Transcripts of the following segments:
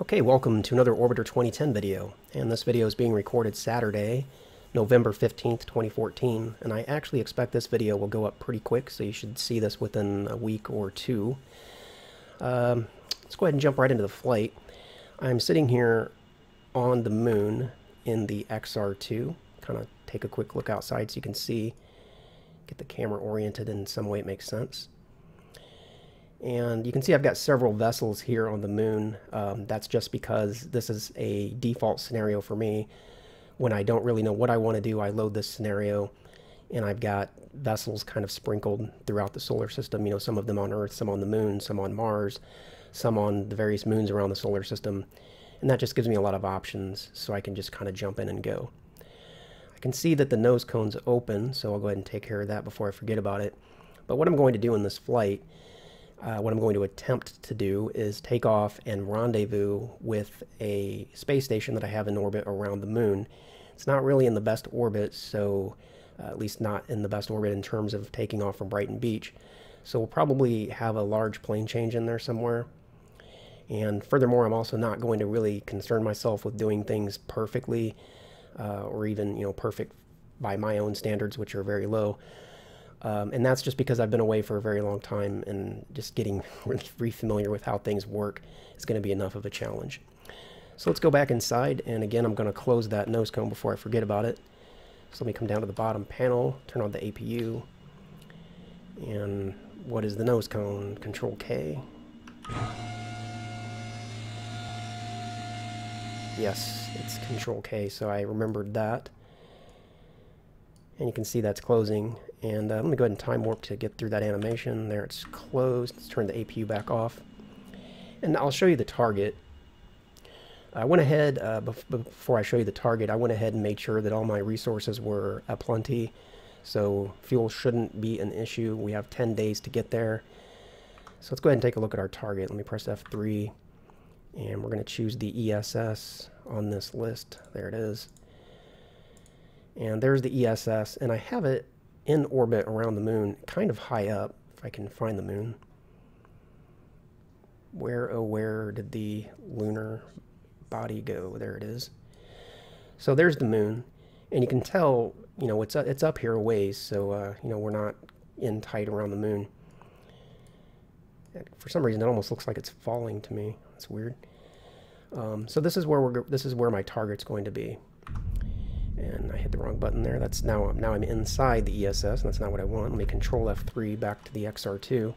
Okay, welcome to another Orbiter 2010 video, and this video is being recorded Saturday, November 15th, 2014, and I actually expect this video will go up pretty quick, so you should see this within a week or two. Um, let's go ahead and jump right into the flight. I'm sitting here on the moon in the XR2, kind of take a quick look outside so you can see, get the camera oriented in some way it makes sense. And you can see I've got several vessels here on the moon. Um, that's just because this is a default scenario for me. When I don't really know what I want to do, I load this scenario and I've got vessels kind of sprinkled throughout the solar system. You know, some of them on Earth, some on the moon, some on Mars, some on the various moons around the solar system. And that just gives me a lot of options so I can just kind of jump in and go. I can see that the nose cone's open, so I'll go ahead and take care of that before I forget about it. But what I'm going to do in this flight uh, what I'm going to attempt to do is take off and rendezvous with a space station that I have in orbit around the moon. It's not really in the best orbit, so uh, at least not in the best orbit in terms of taking off from Brighton Beach. So we'll probably have a large plane change in there somewhere. And furthermore, I'm also not going to really concern myself with doing things perfectly uh, or even, you know, perfect by my own standards, which are very low. Um, and that's just because I've been away for a very long time and just getting really familiar with how things work is going to be enough of a challenge. So let's go back inside and again I'm going to close that nose cone before I forget about it. So let me come down to the bottom panel, turn on the APU, and what is the nose cone? Control K. Yes, it's Control K, so I remembered that. And you can see that's closing. And uh, let me go ahead and time warp to get through that animation. There it's closed. Let's turn the APU back off. And I'll show you the target. I went ahead, uh, before I show you the target, I went ahead and made sure that all my resources were aplenty. So fuel shouldn't be an issue. We have 10 days to get there. So let's go ahead and take a look at our target. Let me press F3. And we're going to choose the ESS on this list. There it is. And there's the ESS, and I have it in orbit around the moon, kind of high up, if I can find the moon. Where, oh, where did the lunar body go? There it is. So there's the moon, and you can tell, you know, it's, it's up here a ways, so, uh, you know, we're not in tight around the moon. For some reason, it almost looks like it's falling to me. That's weird. Um, so this is where we're, this is where my target's going to be I hit the wrong button there. That's now now I'm inside the ESS, and that's not what I want. Let me Control F3 back to the XR2.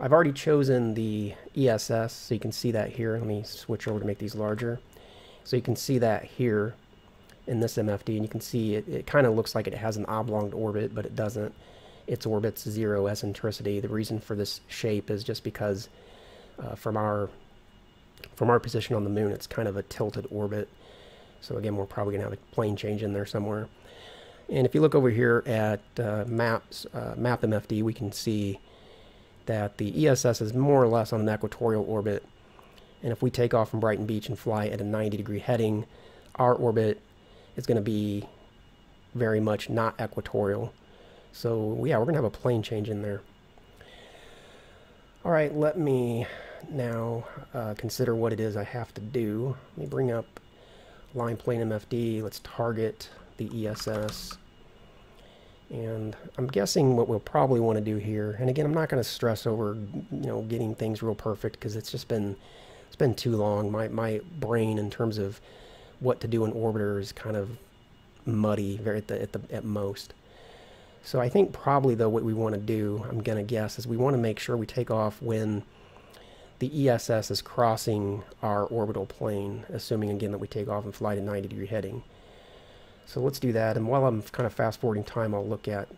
I've already chosen the ESS, so you can see that here. Let me switch over to make these larger. So you can see that here in this MFD, and you can see it, it kind of looks like it has an oblong orbit, but it doesn't. Its orbit's zero eccentricity. The reason for this shape is just because uh, from our from our position on the moon, it's kind of a tilted orbit. So again, we're probably going to have a plane change in there somewhere. And if you look over here at uh, maps, uh, map MFD, we can see that the ESS is more or less on an equatorial orbit. And if we take off from Brighton Beach and fly at a 90 degree heading, our orbit is going to be very much not equatorial. So yeah, we're going to have a plane change in there. All right, let me now uh, consider what it is I have to do. Let me bring up line plane MFD. Let's target the ESS. And I'm guessing what we'll probably want to do here, and again, I'm not going to stress over, you know, getting things real perfect because it's just been, it's been too long. My, my brain in terms of what to do in orbiter is kind of muddy very at the, at the, at most. So I think probably though what we want to do, I'm going to guess, is we want to make sure we take off when the ESS is crossing our orbital plane, assuming again that we take off and fly to 90 degree heading. So let's do that, and while I'm kind of fast forwarding time, I'll look at,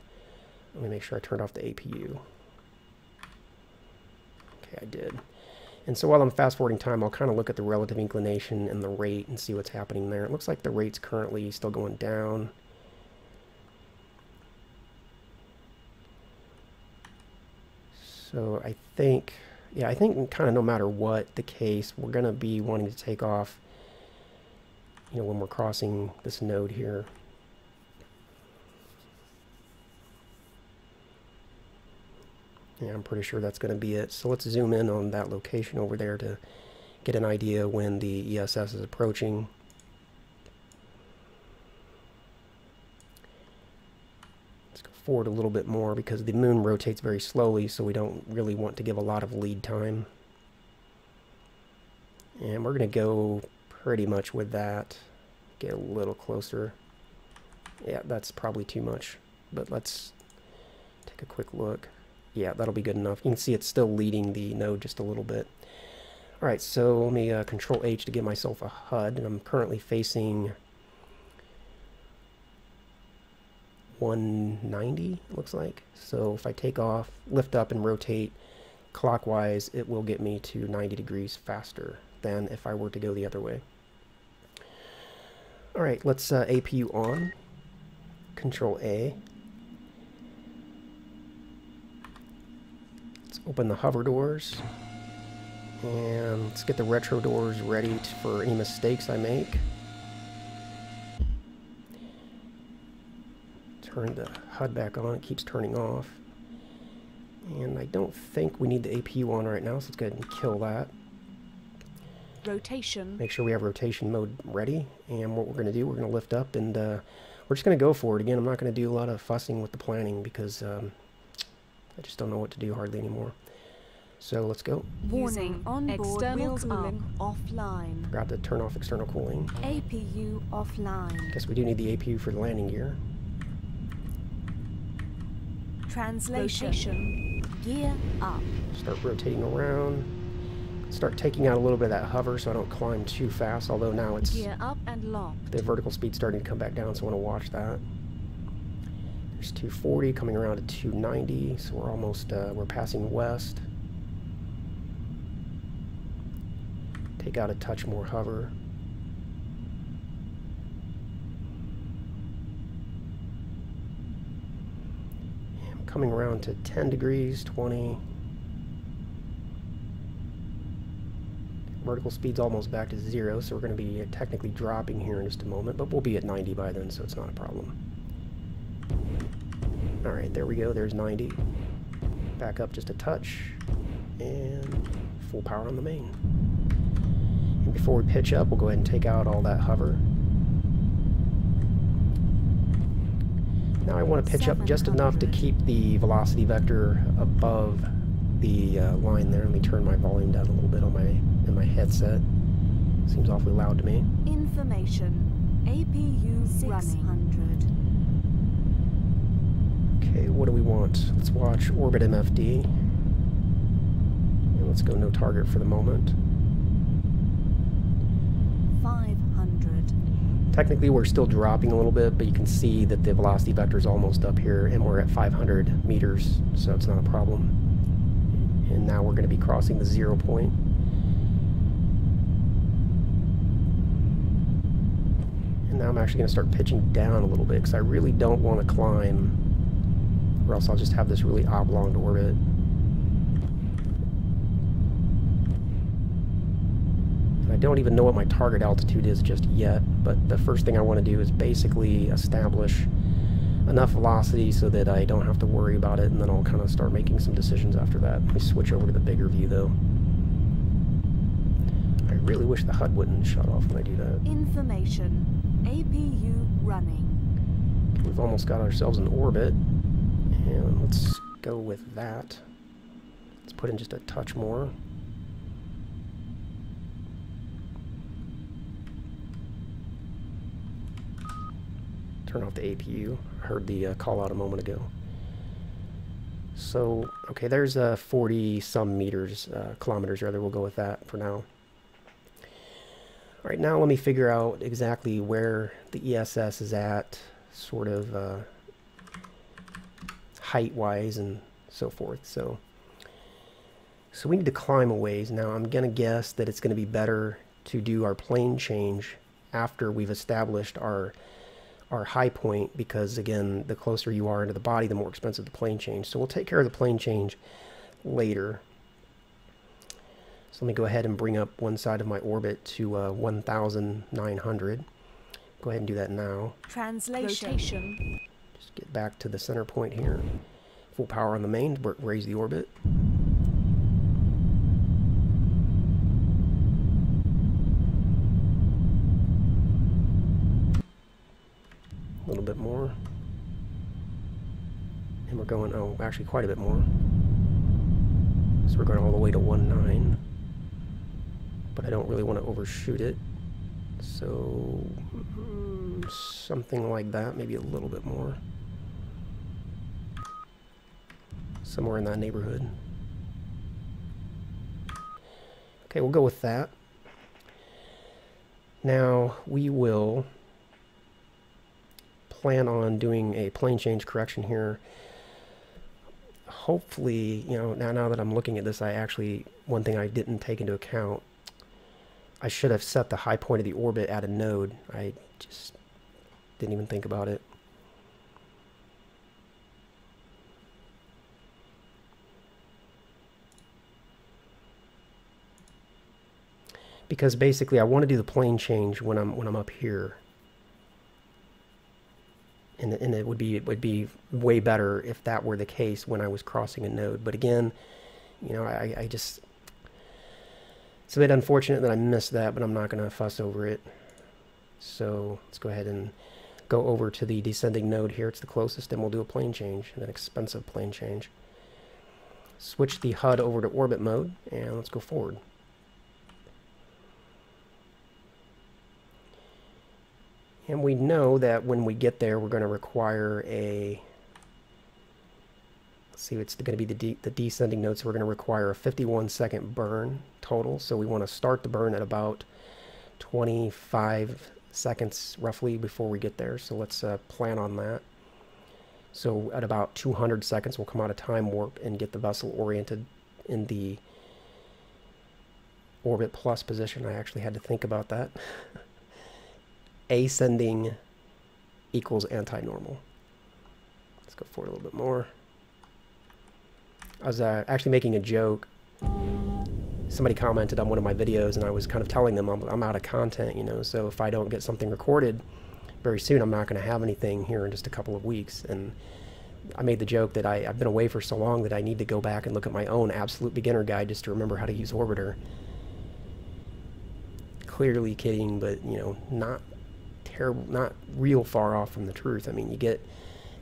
let me make sure I turned off the APU. Okay, I did. And so while I'm fast forwarding time, I'll kind of look at the relative inclination and the rate and see what's happening there. It looks like the rate's currently still going down. So I think yeah, I think kind of no matter what the case, we're going to be wanting to take off, you know, when we're crossing this node here. Yeah, I'm pretty sure that's going to be it. So let's zoom in on that location over there to get an idea when the ESS is approaching. Let's go forward a little bit more because the moon rotates very slowly, so we don't really want to give a lot of lead time. And we're going to go pretty much with that. Get a little closer. Yeah, that's probably too much. But let's take a quick look. Yeah, that'll be good enough. You can see it's still leading the node just a little bit. Alright, so let me uh, control H to give myself a HUD, and I'm currently facing 190, looks like. So if I take off, lift up, and rotate clockwise, it will get me to 90 degrees faster than if I were to go the other way. Alright, let's uh, APU on. Control A. Let's open the hover doors. And let's get the retro doors ready for any mistakes I make. Turn the HUD back on, it keeps turning off. And I don't think we need the APU on right now, so let's go ahead and kill that. Rotation. Make sure we have rotation mode ready. And what we're going to do, we're going to lift up and uh, we're just going to go for it. Again, I'm not going to do a lot of fussing with the planning because um, I just don't know what to do hardly anymore. So let's go. Warning, onboard external wheels cooling up. offline. Forgot to turn off external cooling. APU offline. Guess we do need the APU for the landing gear. Translation. Rotation. Gear up. Start rotating around. Start taking out a little bit of that hover so I don't climb too fast, although now it's... Gear up and locked. The vertical speed starting to come back down, so I want to watch that. There's 240 coming around to 290, so we're almost, uh, we're passing west. Take out a touch more hover. I'm coming around to 10 degrees, 20. Vertical speed's almost back to zero, so we're going to be technically dropping here in just a moment, but we'll be at 90 by then, so it's not a problem. Alright, there we go, there's 90. Back up just a touch, and full power on the main. And before we pitch up, we'll go ahead and take out all that hover. Now I want to pitch up just enough to keep the velocity vector above the uh, line there. Let me turn my volume down a little bit on my in my headset. Seems awfully loud to me. Information. APU 600. Okay, what do we want? Let's watch Orbit MFD. And let's go no target for the moment. 500. Technically, we're still dropping a little bit, but you can see that the velocity vector is almost up here, and we're at 500 meters, so it's not a problem. And now we're going to be crossing the zero point. And now I'm actually going to start pitching down a little bit, because I really don't want to climb, or else I'll just have this really oblong orbit. Don't even know what my target altitude is just yet, but the first thing I want to do is basically establish enough velocity so that I don't have to worry about it, and then I'll kind of start making some decisions after that. Let me switch over to the bigger view, though. I really wish the HUD wouldn't shut off when I do that. Information. APU running. We've almost got ourselves in orbit, and let's go with that. Let's put in just a touch more. Turn off the APU. I heard the uh, call out a moment ago. So, okay, there's uh, 40 some meters, uh, kilometers rather, we'll go with that for now. All right, now let me figure out exactly where the ESS is at, sort of uh, height-wise and so forth. So, so we need to climb a ways. Now I'm going to guess that it's going to be better to do our plane change after we've established our our high point because again the closer you are into the body the more expensive the plane change. So we'll take care of the plane change later. So let me go ahead and bring up one side of my orbit to uh, 1900 go ahead and do that now. Translation. Just get back to the center point here. Full power on the main raise the orbit little bit more. And we're going, oh, actually quite a bit more. So we're going all the way to 1.9. But I don't really want to overshoot it. So, mm, something like that, maybe a little bit more. Somewhere in that neighborhood. Okay, we'll go with that. Now, we will plan on doing a plane change correction here. Hopefully, you know, now, now that I'm looking at this, I actually, one thing I didn't take into account, I should have set the high point of the orbit at a node. I just didn't even think about it. Because basically I want to do the plane change when I'm when I'm up here and, and it would be it would be way better if that were the case when I was crossing a node. But again, you know, I, I just it's a bit unfortunate that I missed that, but I'm not going to fuss over it. So let's go ahead and go over to the descending node here. It's the closest, and we'll do a plane change, an expensive plane change. Switch the HUD over to orbit mode, and let's go forward. And we know that when we get there, we're going to require a, let's see, it's going to be the, de the descending node, so we're going to require a 51 second burn total. So we want to start the burn at about 25 seconds roughly before we get there. So let's uh, plan on that. So at about 200 seconds, we'll come out of time warp and get the vessel oriented in the orbit plus position. I actually had to think about that. ascending equals anti-normal. Let's go forward a little bit more. I was uh, actually making a joke. Somebody commented on one of my videos, and I was kind of telling them I'm, I'm out of content, you know, so if I don't get something recorded very soon, I'm not going to have anything here in just a couple of weeks. And I made the joke that I, I've been away for so long that I need to go back and look at my own absolute beginner guide just to remember how to use Orbiter. Clearly kidding, but, you know, not terrible, not real far off from the truth. I mean, you get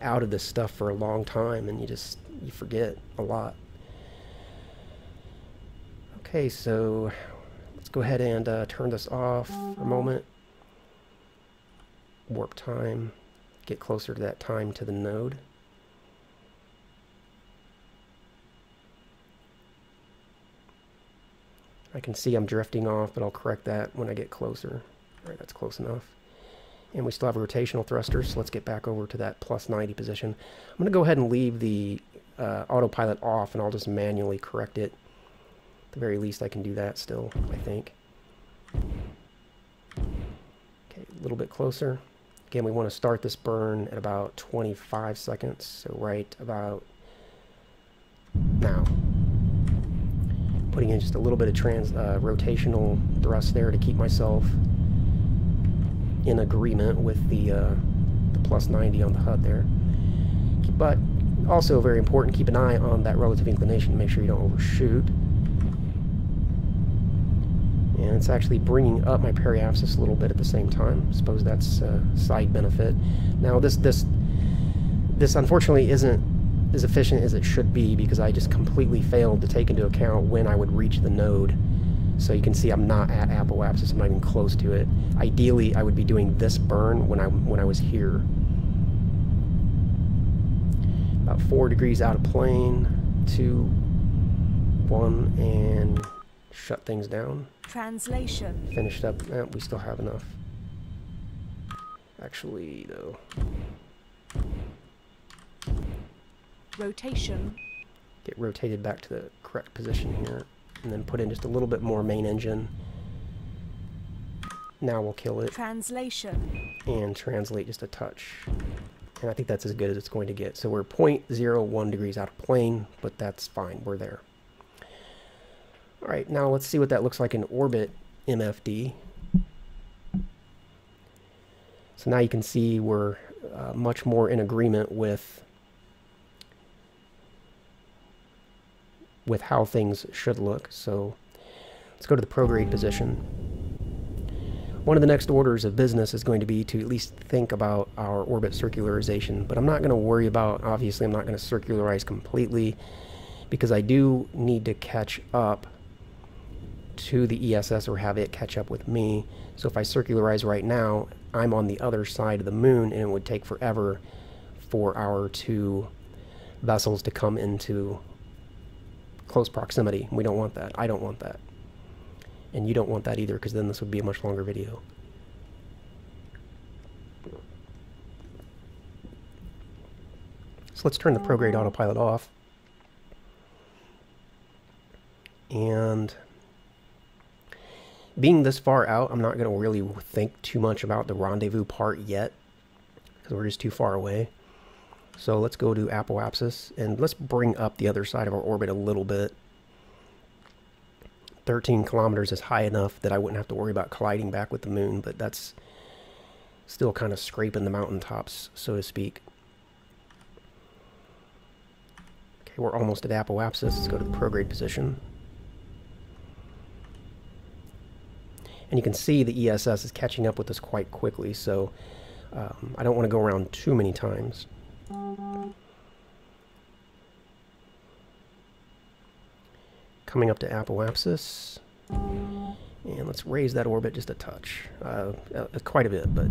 out of this stuff for a long time and you just, you forget a lot. Okay, so let's go ahead and uh, turn this off for a moment. Warp time, get closer to that time to the node. I can see I'm drifting off, but I'll correct that when I get closer. All right, that's close enough. And we still have rotational thrusters, so let's get back over to that plus 90 position. I'm going to go ahead and leave the uh, autopilot off, and I'll just manually correct it. At the very least, I can do that still, I think. Okay, a little bit closer. Again, we want to start this burn at about 25 seconds, so right about now. Putting in just a little bit of trans uh, rotational thrust there to keep myself in agreement with the, uh, the plus 90 on the HUD there. But also very important, keep an eye on that relative inclination to make sure you don't overshoot. And it's actually bringing up my periapsis a little bit at the same time. I suppose that's a side benefit. Now this this this unfortunately isn't as efficient as it should be because I just completely failed to take into account when I would reach the node so you can see I'm not at Apple apoapsis, I'm not even close to it. Ideally, I would be doing this burn when I, when I was here. About four degrees out of plane, two, one, and shut things down. Translation. Finished up. Eh, we still have enough. Actually, though. Rotation. Get rotated back to the correct position here and then put in just a little bit more main engine. Now we'll kill it. Translation. And translate just a touch. And I think that's as good as it's going to get. So we're 0.01 degrees out of plane, but that's fine. We're there. All right, now let's see what that looks like in orbit MFD. So now you can see we're uh, much more in agreement with with how things should look. So let's go to the prograde position. one of the next orders of business is going to be to at least think about our orbit circularization. But I'm not going to worry about, obviously, I'm not going to circularize completely because I do need to catch up to the ESS or have it catch up with me. So if I circularize right now, I'm on the other side of the moon and it would take forever for our two vessels to come into close proximity. We don't want that. I don't want that. And you don't want that either because then this would be a much longer video. So let's turn the ProGrade oh. autopilot off. And being this far out, I'm not going to really think too much about the rendezvous part yet because we're just too far away. So let's go to apoapsis and let's bring up the other side of our orbit a little bit. 13 kilometers is high enough that I wouldn't have to worry about colliding back with the moon, but that's still kind of scraping the mountaintops, so to speak. Okay, we're almost at apoapsis. Let's go to the prograde position. And you can see the ESS is catching up with us quite quickly, so um, I don't want to go around too many times. Coming up to apoapsis. And let's raise that orbit just a touch. Uh, uh, quite a bit, but...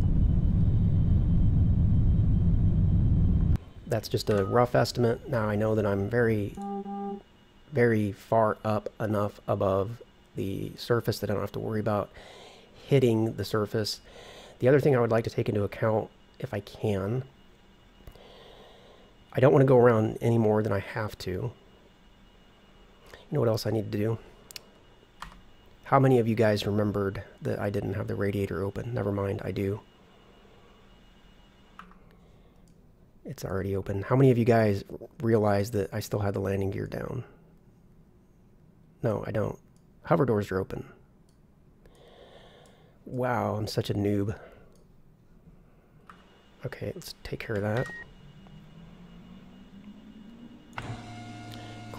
That's just a rough estimate. Now I know that I'm very, very far up enough above the surface that I don't have to worry about hitting the surface. The other thing I would like to take into account, if I can, I don't want to go around any more than I have to. You know what else I need to do? How many of you guys remembered that I didn't have the radiator open? Never mind, I do. It's already open. How many of you guys realized that I still had the landing gear down? No, I don't. Hover doors are open. Wow, I'm such a noob. Okay, let's take care of that.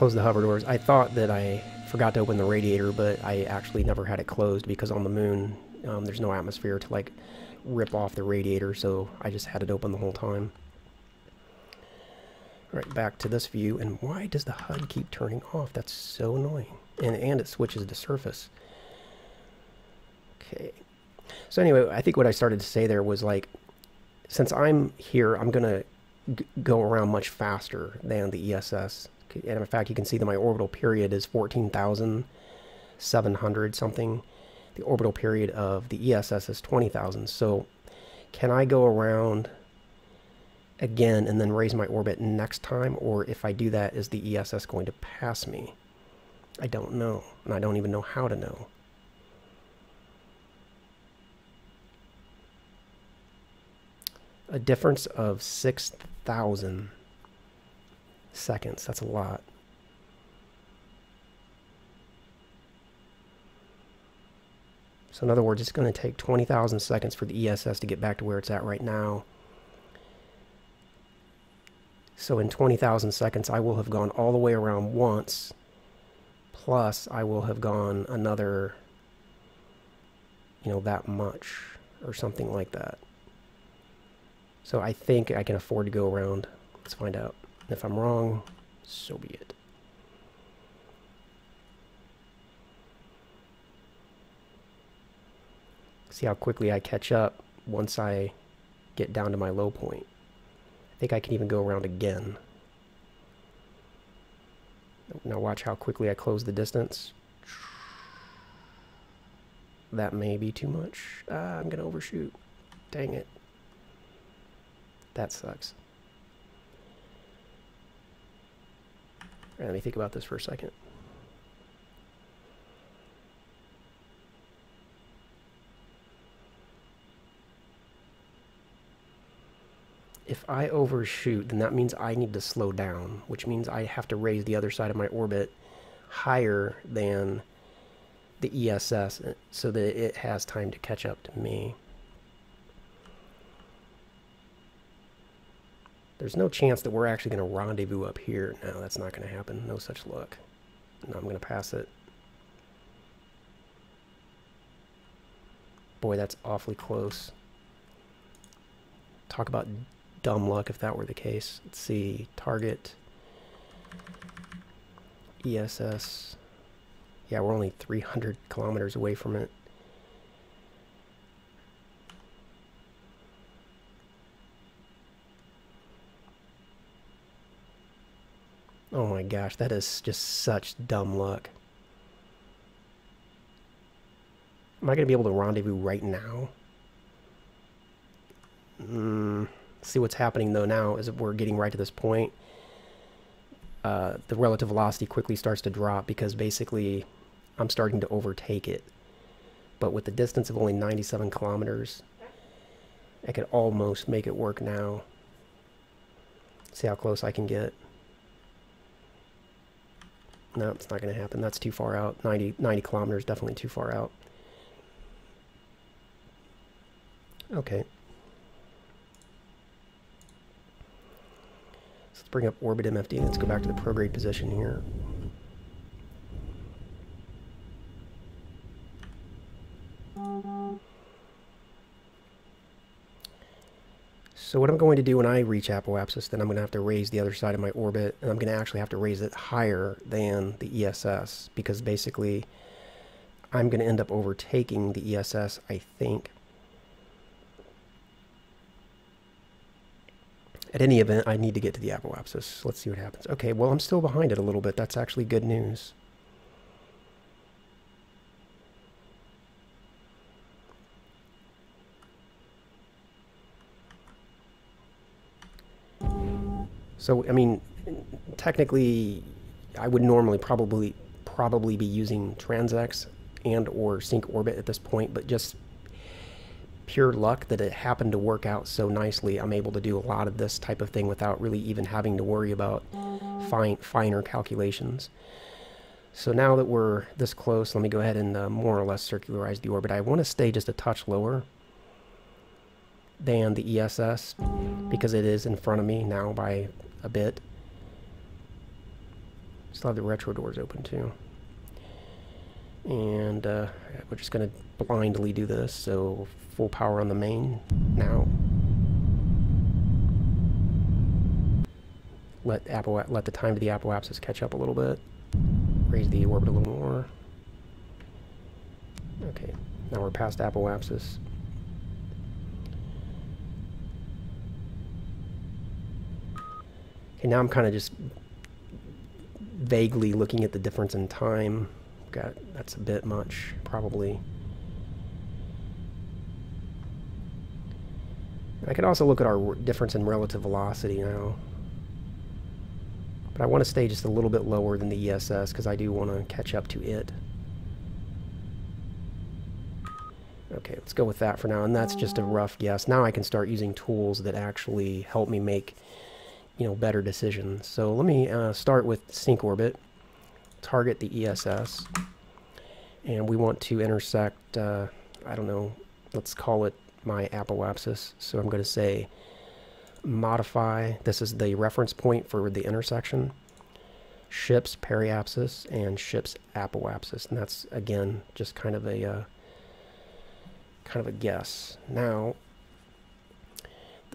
Close the hover doors. I thought that I forgot to open the radiator, but I actually never had it closed because on the moon um, there's no atmosphere to like rip off the radiator, so I just had it open the whole time. Right back to this view, and why does the HUD keep turning off? That's so annoying and, and it switches to surface. Okay. So anyway, I think what I started to say there was like, since I'm here, I'm going to go around much faster than the ESS. And in fact, you can see that my orbital period is 14,700 something. The orbital period of the ESS is 20,000. So can I go around again and then raise my orbit next time? Or if I do that, is the ESS going to pass me? I don't know, and I don't even know how to know. A difference of 6,000 seconds. That's a lot. So in other words, it's going to take 20,000 seconds for the ESS to get back to where it's at right now. So in 20,000 seconds, I will have gone all the way around once plus I will have gone another, you know, that much or something like that. So I think I can afford to go around. Let's find out. If I'm wrong, so be it. See how quickly I catch up once I get down to my low point. I think I can even go around again. Now watch how quickly I close the distance. That may be too much. Uh, I'm going to overshoot. Dang it. That sucks. Right, let me think about this for a second. if I overshoot, then that means I need to slow down, which means I have to raise the other side of my orbit higher than the ESS so that it has time to catch up to me. There's no chance that we're actually going to rendezvous up here. No, that's not going to happen. No such luck. No, I'm going to pass it. Boy, that's awfully close. Talk about dumb luck if that were the case. Let's see. Target. ESS. Yeah, we're only 300 kilometers away from it. Oh my gosh, that is just such dumb luck. Am I going to be able to rendezvous right now? Mm, see what's happening though now is we're getting right to this point. Uh, the relative velocity quickly starts to drop because basically I'm starting to overtake it. But with the distance of only 97 kilometers, I could almost make it work now. See how close I can get. No, it's not going to happen. That's too far out. 90, 90 kilometers, definitely too far out. Okay. So let's bring up orbit MFD. And let's go back to the prograde position here. So what I'm going to do when I reach apoapsis, then I'm going to have to raise the other side of my orbit, and I'm going to actually have to raise it higher than the ESS, because basically I'm going to end up overtaking the ESS, I think. At any event, I need to get to the apoapsis. Let's see what happens. Okay, well, I'm still behind it a little bit. That's actually good news. So, I mean, technically, I would normally probably probably be using TransX and or sync orbit at this point, but just pure luck that it happened to work out so nicely. I'm able to do a lot of this type of thing without really even having to worry about fine, finer calculations. So now that we're this close, let me go ahead and uh, more or less circularize the orbit. I want to stay just a touch lower than the ESS because it is in front of me now by a bit. Still have the retro doors open too. And uh, we're just going to blindly do this. So full power on the main now. Let Apple let the time to the apoapsis catch up a little bit. Raise the orbit a little more. Okay, now we're past apoapsis. Okay, now I'm kind of just vaguely looking at the difference in time. Got that's a bit much, probably. I could also look at our difference in relative velocity now. But I want to stay just a little bit lower than the ESS because I do want to catch up to it. Okay, let's go with that for now, and that's just a rough guess. Now I can start using tools that actually help me make, you know, better decisions. So let me uh, start with sync orbit, target the ESS, and we want to intersect, uh, I don't know, let's call it my apoapsis. So I'm going to say modify, this is the reference point for the intersection, ships periapsis and ships apoapsis. And that's, again, just kind of a... Uh, kind of a guess. Now,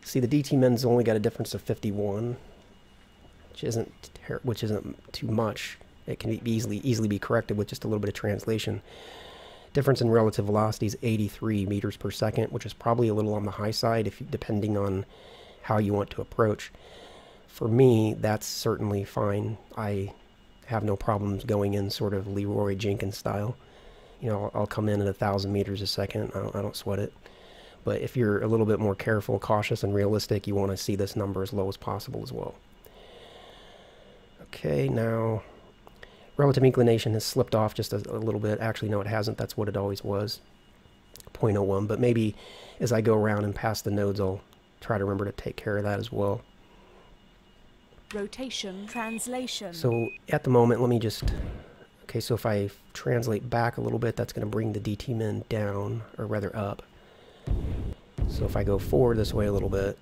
see the DT min's only got a difference of 51, which isn't which isn't too much. It can be easily easily be corrected with just a little bit of translation. Difference in relative velocity is 83 meters per second, which is probably a little on the high side if depending on how you want to approach. For me, that's certainly fine. I have no problems going in sort of Leroy Jenkins style you know, I'll, come in at a thousand meters a second. I don't, I don't sweat it. But if you're a little bit more careful, cautious, and realistic, you want to see this number as low as possible as well. Okay, now relative inclination has slipped off just a, a little bit. Actually, no, it hasn't. That's what it always was, 0.01. But maybe as I go around and pass the nodes, I'll try to remember to take care of that as well. Rotation translation. So at the moment, let me just Okay, so if I translate back a little bit, that's going to bring the DT min down, or rather up. So if I go forward this way a little bit,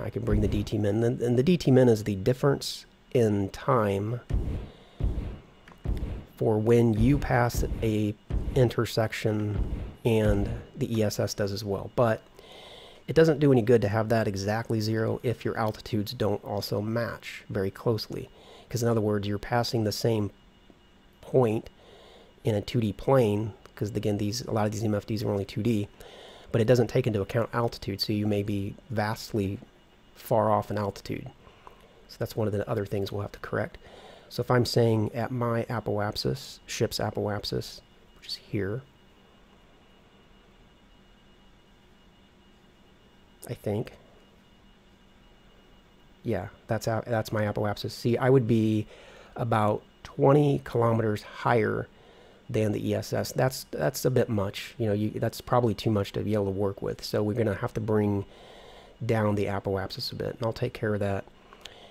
I can bring the DT min. And the DT min is the difference in time for when you pass a intersection and the ESS does as well. But it doesn't do any good to have that exactly zero if your altitudes don't also match very closely. Because in other words, you're passing the same point in a 2D plane, because again, these a lot of these MFDs are only 2D, but it doesn't take into account altitude, so you may be vastly far off in altitude. So that's one of the other things we'll have to correct. So if I'm saying at my apoapsis, ship's apoapsis, which is here, I think. Yeah, that's that's my apoapsis. See, I would be about 20 kilometers higher than the ESS. That's that's a bit much. You know, you, that's probably too much to be able to work with. So we're going to have to bring down the apoapsis a bit, and I'll take care of that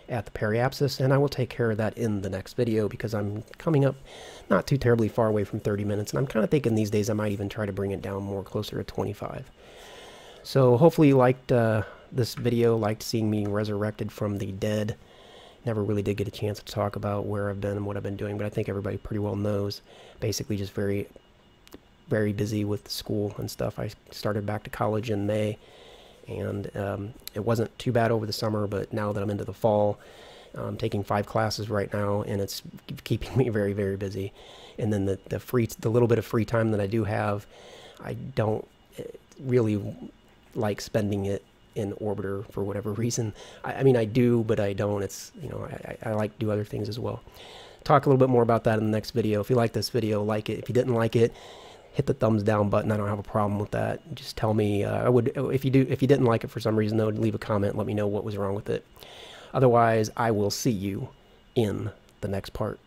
at the periapsis, and I will take care of that in the next video because I'm coming up not too terribly far away from 30 minutes, and I'm kind of thinking these days I might even try to bring it down more closer to 25. So hopefully you liked uh, this video, liked seeing me resurrected from the dead. Never really did get a chance to talk about where I've been and what I've been doing, but I think everybody pretty well knows. Basically just very, very busy with school and stuff. I started back to college in May, and um, it wasn't too bad over the summer, but now that I'm into the fall, I'm taking five classes right now, and it's keeping me very, very busy. And then the, the free, the little bit of free time that I do have, I don't eh, really like spending it in orbiter for whatever reason. I, I mean, I do, but I don't. It's, you know, I, I like do other things as well. Talk a little bit more about that in the next video. If you like this video, like it. If you didn't like it, hit the thumbs down button. I don't have a problem with that. Just tell me. Uh, I would if you do if you didn't like it for some reason though, leave a comment. Let me know what was wrong with it. Otherwise, I will see you in the next part.